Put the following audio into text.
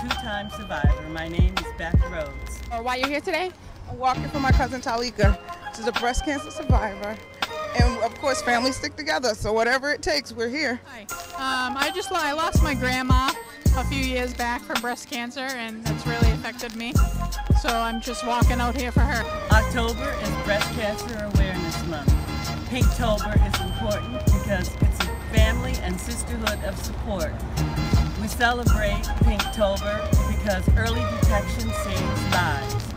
two-time survivor. My name is Beth Rhodes. Or why you're here today? I'm walking for my cousin Talika. She's a breast cancer survivor. And of course, families stick together. So whatever it takes, we're here. Hi. Um, I just I lost my grandma a few years back from breast cancer, and it's really affected me. So I'm just walking out here for her. October is Breast Cancer Awareness Month. Pinktober is important because it's a family and sisterhood of support. We celebrate Pinktober because early detection saves lives.